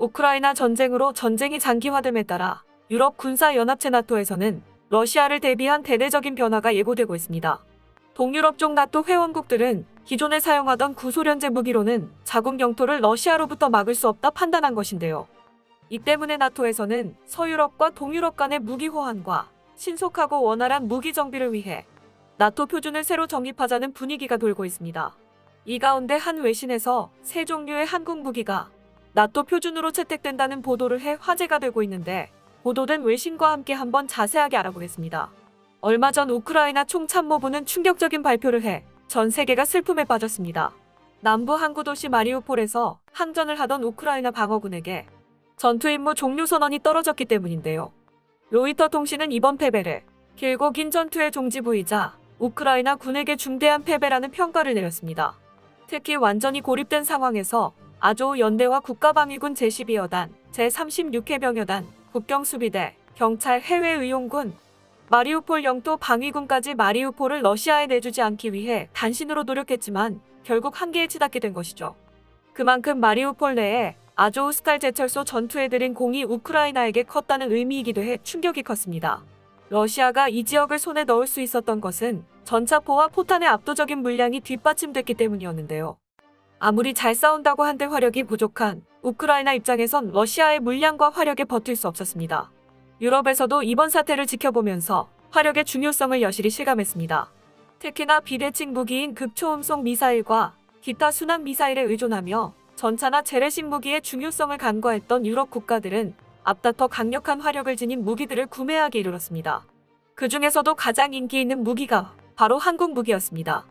우크라이나 전쟁으로 전쟁이 장기화됨에 따라 유럽 군사연합체 나토에서는 러시아를 대비한 대대적인 변화가 예고되고 있습니다. 동유럽 쪽 나토 회원국들은 기존에 사용하던 구소련제 무기로는 자국 영토를 러시아로부터 막을 수 없다 판단한 것인데요. 이 때문에 나토에서는 서유럽과 동유럽 간의 무기 호환과 신속하고 원활한 무기 정비를 위해 나토 표준을 새로 정립하자는 분위기가 돌고 있습니다. 이 가운데 한 외신에서 새 종류의 한국 무기가 나토 표준으로 채택된다는 보도를 해 화제가 되고 있는데 보도된 외신과 함께 한번 자세하게 알아보겠습니다. 얼마 전 우크라이나 총참모부는 충격적인 발표를 해 전 세계가 슬픔에 빠졌습니다. 남부 항구 도시 마리우폴에서 항전을 하던 우크라이나 방어군에게 전투 임무 종료 선언이 떨어졌기 때문인데요. 로이터 통신은 이번 패배를 길고 긴 전투의 종지부이자 우크라이나 군에게 중대한 패배라는 평가를 내렸습니다. 특히 완전히 고립된 상황에서 아조우 연대와 국가방위군 제12여단, 제36해병여단, 국경수비대, 경찰 해외의용군, 마리우폴 영토 방위군까지 마리우폴을 러시아에 내주지 않기 위해 단신으로 노력했지만 결국 한계에 치닫게 된 것이죠. 그만큼 마리우폴 내에 아조우스탈 제철소 전투에 들인 공이 우크라이나에게 컸다는 의미이기도 해 충격이 컸습니다. 러시아가 이 지역을 손에 넣을 수 있었던 것은 전차포와 포탄의 압도적인 물량이 뒷받침됐기 때문이었는데요. 아무리 잘 싸운다고 한들 화력이 부족한 우크라이나 입장에선 러시아의 물량과 화력에 버틸 수 없었습니다. 유럽에서도 이번 사태를 지켜보면서 화력의 중요성을 여실히 실감했습니다. 특히나 비대칭 무기인 극초음속 미사일과 기타 순항 미사일에 의존하며 전차나 재래식 무기의 중요성을 간과했던 유럽 국가들은 앞다퉈 강력한 화력을 지닌 무기들을 구매하기 이르렀습니다. 그 중에서도 가장 인기 있는 무기가 바로 한국 무기였습니다.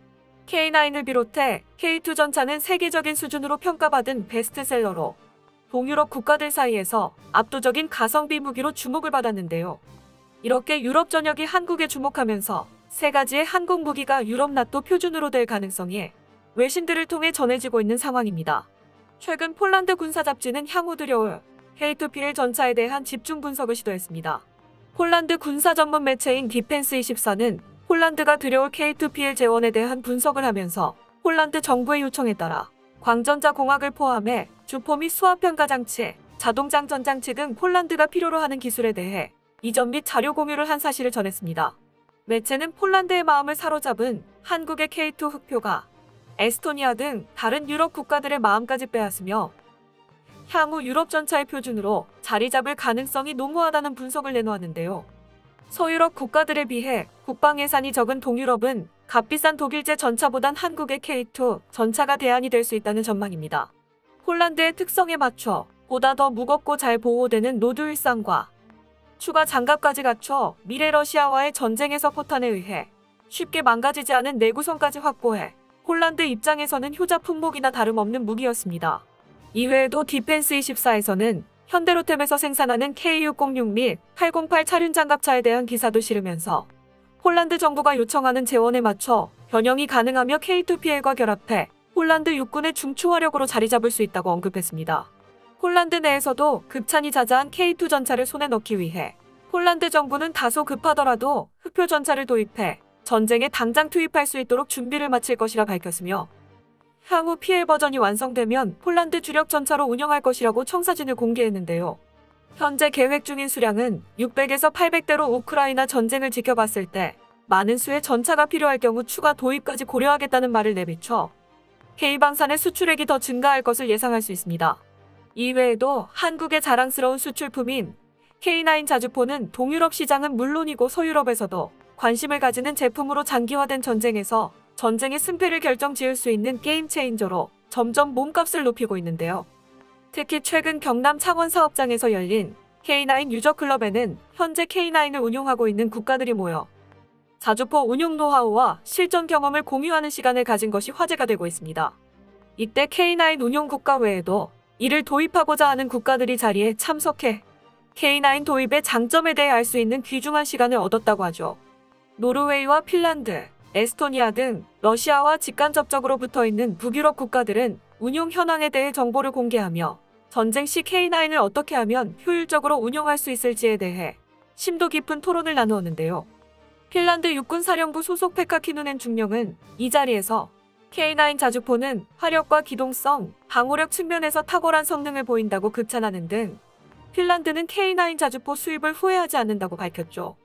K9을 비롯해 K2 전차는 세계적인 수준으로 평가받은 베스트셀러로 동유럽 국가들 사이에서 압도적인 가성비 무기로 주목을 받았는데요. 이렇게 유럽 전역이 한국에 주목하면서 세 가지의 한국 무기가 유럽 나토 표준으로 될 가능성이 외신들을 통해 전해지고 있는 상황입니다. 최근 폴란드 군사 잡지는 향후 들여올 K2PL 전차에 대한 집중 분석을 시도했습니다. 폴란드 군사 전문 매체인 디펜스24는 폴란드가 들여올 K2PL 제원에 대한 분석을 하면서 폴란드 정부의 요청에 따라 광전자 공학을 포함해 주포 및 수압평가 장치, 자동장 전 장치 등 폴란드가 필요로 하는 기술에 대해 이전 및 자료 공유를 한 사실을 전했습니다. 매체는 폴란드의 마음을 사로잡은 한국의 K2 흑표가 에스토니아 등 다른 유럽 국가들의 마음까지 빼앗으며 향후 유럽 전차의 표준으로 자리 잡을 가능성이 농후하다는 분석을 내놓았는데요. 서유럽 국가들에 비해 국방 예산이 적은 동유럽은 값비싼 독일제 전차보단 한국의 K2 전차가 대안이 될 수 있다는 전망입니다. 폴란드의 특성에 맞춰 보다 더 무겁고 잘 보호되는 노드 일상과 추가 장갑까지 갖춰 미래 러시아와의 전쟁에서 포탄에 의해 쉽게 망가지지 않은 내구성까지 확보해 폴란드 입장에서는 효자 품목이나 다름없는 무기였습니다. 이외에도 디펜스24에서는 현대로템에서 생산하는 K606 및 808 차륜 장갑차에 대한 기사도 실으면서 폴란드 정부가 요청하는 제원에 맞춰 변형이 가능하며 K2PL과 결합해 폴란드 육군의 중추화력으로 자리 잡을 수 있다고 언급했습니다. 폴란드 내에서도 극찬이 자자한 K2 전차를 손에 넣기 위해 폴란드 정부는 다소 급하더라도 흑표 전차를 도입해 전쟁에 당장 투입할 수 있도록 준비를 마칠 것이라 밝혔으며 향후 PL 버전이 완성되면 폴란드 주력 전차로 운영할 것이라고 청사진을 공개했는데요. 현재 계획 중인 수량은 600에서 800대로 우크라이나 전쟁을 지켜봤을 때 많은 수의 전차가 필요할 경우 추가 도입까지 고려하겠다는 말을 내비쳐 K방산의 수출액이 더 증가할 것을 예상할 수 있습니다. 이외에도 한국의 자랑스러운 수출품인 K9 자주포는 동유럽 시장은 물론이고 서유럽에서도 관심을 가지는 제품으로 장기화된 전쟁에서 전쟁의 승패를 결정 지을 수 있는 게임 체인저로 점점 몸값을 높이고 있는데요. 특히 최근 경남 창원 사업장에서 열린 K9 유저 클럽에는 현재 K9을 운용하고 있는 국가들이 모여 자주포 운용 노하우와 실전 경험을 공유하는 시간을 가진 것이 화제가 되고 있습니다. 이때 K9 운용 국가 외에도 이를 도입하고자 하는 국가들이 자리에 참석해 K9 도입의 장점에 대해 알 수 있는 귀중한 시간을 얻었다고 하죠. 노르웨이와 핀란드, 에스토니아 등 러시아와 직간접적으로 붙어 있는 북유럽 국가들은 운용 현황에 대해 정보를 공개하며 전쟁 시 K9을 어떻게 하면 효율적으로 운용할 수 있을지에 대해 심도 깊은 토론을 나누었는데요. 핀란드 육군사령부 소속 페카키누넨 중령은 이 자리에서 K9 자주포는 화력과 기동성, 방호력 측면에서 탁월한 성능을 보인다고 극찬하는 등 핀란드는 K9 자주포 수입을 후회하지 않는다고 밝혔죠.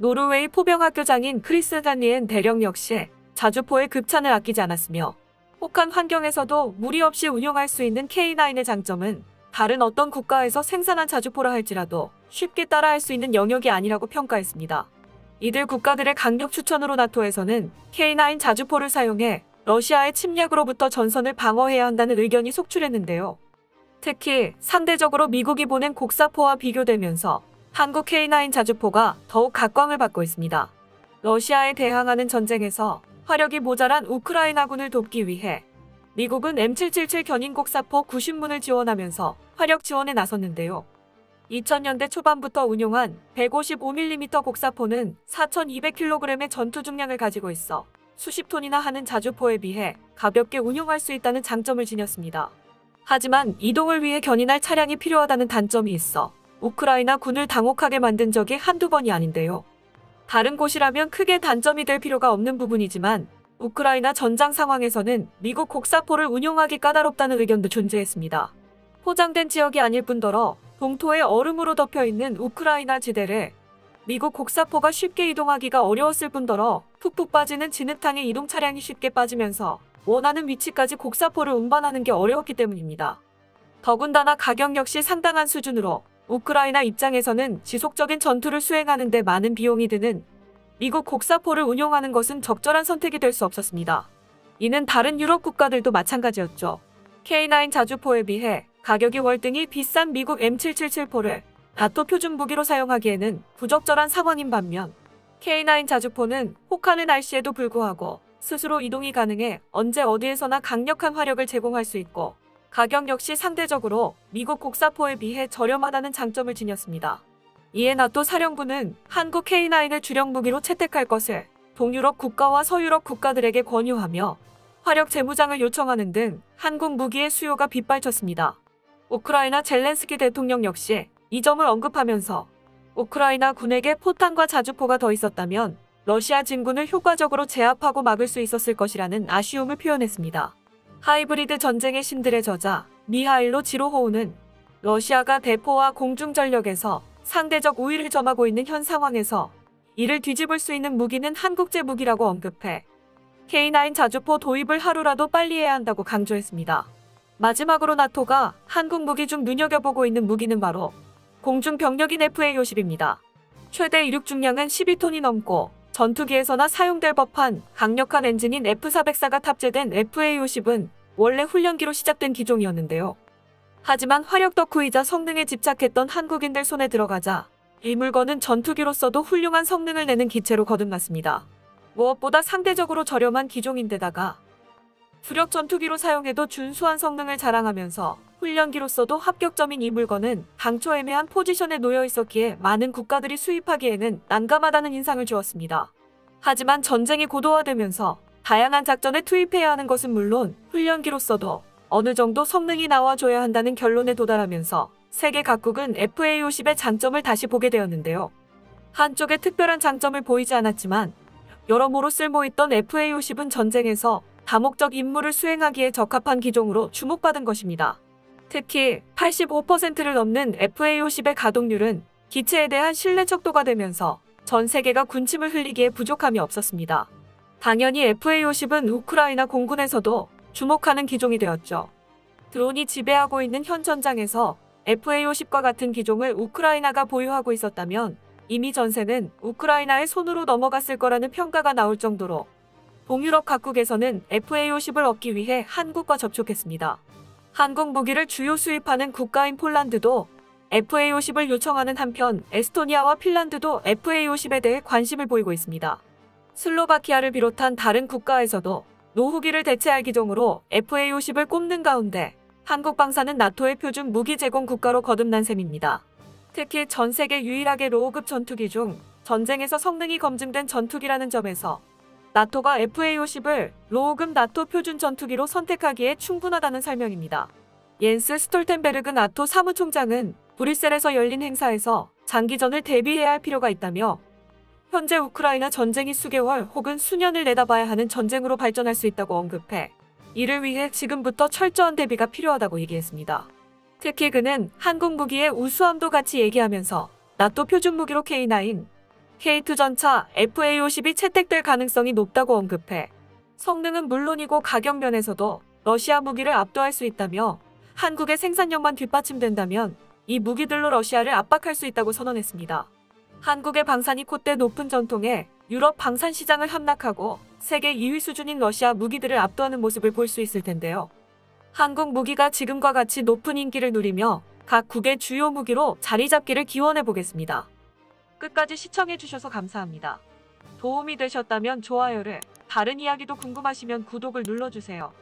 노르웨이 포병학교장인 크리스 단리엔 대령 역시 자주포의 극찬을 아끼지 않았으며 혹한 환경에서도 무리 없이 운용할 수 있는 K9의 장점은 다른 어떤 국가에서 생산한 자주포라 할지라도 쉽게 따라할 수 있는 영역이 아니라고 평가했습니다. 이들 국가들의 강력 추천으로 나토에서는 K9 자주포를 사용해 러시아의 침략으로부터 전선을 방어해야 한다는 의견이 속출했는데요. 특히 상대적으로 미국이 보낸 곡사포와 비교되면서 한국 K9 자주포가 더욱 각광을 받고 있습니다. 러시아에 대항하는 전쟁에서 화력이 모자란 우크라이나군을 돕기 위해 미국은 M777 견인 곡사포 90문을 지원하면서 화력 지원에 나섰는데요. 2000년대 초반부터 운용한 155mm 곡사포는 4200kg의 전투 중량을 가지고 있어 수십 톤이나 하는 자주포에 비해 가볍게 운용할 수 있다는 장점을 지녔습니다. 하지만 이동을 위해 견인할 차량이 필요하다는 단점이 있어 우크라이나 군을 당혹하게 만든 적이 한두 번이 아닌데요. 다른 곳이라면 크게 단점이 될 필요가 없는 부분이지만 우크라이나 전장 상황에서는 미국 곡사포를 운용하기 까다롭다는 의견도 존재했습니다. 포장된 지역이 아닐 뿐더러 동토에 얼음으로 덮여 있는 우크라이나 지대를 미국 곡사포가 쉽게 이동하기가 어려웠을 뿐더러 푹푹 빠지는 진흙탕에 이동 차량이 쉽게 빠지면서 원하는 위치까지 곡사포를 운반하는 게 어려웠기 때문입니다. 더군다나 가격 역시 상당한 수준으로 우크라이나 입장에서는 지속적인 전투를 수행하는 데 많은 비용이 드는 미국 곡사포를 운용하는 것은 적절한 선택이 될 수 없었습니다. 이는 다른 유럽 국가들도 마찬가지였죠. K9 자주포에 비해 가격이 월등히 비싼 미국 M777포를 나토 표준 무기로 사용하기에는 부적절한 상황인 반면 K9 자주포는 혹하는 날씨에도 불구하고 스스로 이동이 가능해 언제 어디에서나 강력한 화력을 제공할 수 있고 가격 역시 상대적으로 미국 곡사포에 비해 저렴하다는 장점을 지녔습니다. 이에 나토 사령부는 한국 K9을 주력 무기로 채택할 것을 동유럽 국가와 서유럽 국가들에게 권유하며 화력 재무장을 요청하는 등 한국 무기의 수요가 빗발쳤습니다. 우크라이나 젤렌스키 대통령 역시 이 점을 언급하면서 우크라이나 군에게 포탄과 자주포가 더 있었다면 러시아 진군을 효과적으로 제압하고 막을 수 있었을 것이라는 아쉬움을 표현했습니다. 하이브리드 전쟁의 신들의 저자 미하일로 지로호우는 러시아가 대포와 공중 전력에서 상대적 우위를 점하고 있는 현 상황에서 이를 뒤집을 수 있는 무기는 한국제 무기라고 언급해 K9 자주포 도입을 하루라도 빨리 해야 한다고 강조했습니다. 마지막으로 나토가 한국 무기 중 눈여겨보고 있는 무기는 바로 공중 병력인 FA50입니다. 최대 이륙 중량은 12톤이 넘고 전투기에서나 사용될 법한 강력한 엔진인 F404가 탑재된 FA50은 원래 훈련기로 시작된 기종이었는데요. 하지만 화력 덕후이자 성능에 집착했던 한국인들 손에 들어가자 이 물건은 전투기로서도 훌륭한 성능을 내는 기체로 거듭났습니다. 무엇보다 상대적으로 저렴한 기종인데다가 주력 전투기로 사용해도 준수한 성능을 자랑하면서 훈련기로서도 합격점인 이 물건은 당초 애매한 포지션에 놓여 있었기에 많은 국가들이 수입하기에는 난감하다는 인상을 주었습니다. 하지만 전쟁이 고도화되면서 다양한 작전에 투입해야 하는 것은 물론 훈련기로서도 어느 정도 성능이 나와줘야 한다는 결론에 도달하면서 세계 각국은 FA50의 장점을 다시 보게 되었는데요. 한쪽에 특별한 장점을 보이지 않았지만 여러모로 쓸모있던 FA50은 전쟁에서 다목적 임무를 수행하기에 적합한 기종으로 주목받은 것입니다. 특히 85%를 넘는 FA50의 가동률은 기체에 대한 신뢰 척도가 되면서 전 세계가 군침을 흘리기에 부족함이 없었습니다. 당연히 FA50은 우크라이나 공군에서도 주목하는 기종이 되었죠. 드론이 지배하고 있는 현 전장에서 FA50과 같은 기종을 우크라이나가 보유하고 있었다면 이미 전세는 우크라이나의 손으로 넘어갔을 거라는 평가가 나올 정도로 동유럽 각국에서는 FA50을 얻기 위해 한국과 접촉했습니다. 한국 무기를 주요 수입하는 국가인 폴란드도 FA50을 요청하는 한편 에스토니아와 핀란드도 FA50에 대해 관심을 보이고 있습니다. 슬로바키아를 비롯한 다른 국가에서도 노후기를 대체할 기종으로 FA50을 꼽는 가운데 한국 방산은 나토의 표준 무기 제공 국가로 거듭난 셈입니다. 특히 전 세계 유일하게 low급 전투기 중 전쟁에서 성능이 검증된 전투기라는 점에서 나토가 FA50을 low급 나토 표준 전투기로 선택하기에 충분하다는 설명입니다. 옌스 스톨텐베르그 나토 사무총장은 브뤼셀에서 열린 행사에서 장기전을 대비해야 할 필요가 있다며 현재 우크라이나 전쟁이 수개월 혹은 수년을 내다봐야 하는 전쟁으로 발전할 수 있다고 언급해 이를 위해 지금부터 철저한 대비가 필요하다고 얘기했습니다. 특히 그는 한국 무기의 우수함도 같이 얘기하면서 나토 표준 무기로 K9, K2 전차 FA-50이 채택될 가능성이 높다고 언급해 성능은 물론이고 가격 면에서도 러시아 무기를 압도할 수 있다며 한국의 생산력만 뒷받침된다면 이 무기들로 러시아를 압박할 수 있다고 선언했습니다. 한국의 방산이 콧대 높은 전통에 유럽 방산 시장을 함락하고 세계 2위 수준인 러시아 무기들을 압도하는 모습을 볼 수 있을 텐데요. 한국 무기가 지금과 같이 높은 인기를 누리며 각 국의 주요 무기로 자리 잡기를 기원해 보겠습니다. 끝까지 시청해 주셔서 감사합니다. 도움이 되셨다면 좋아요를, 다른 이야기도 궁금하시면 구독을 눌러주세요.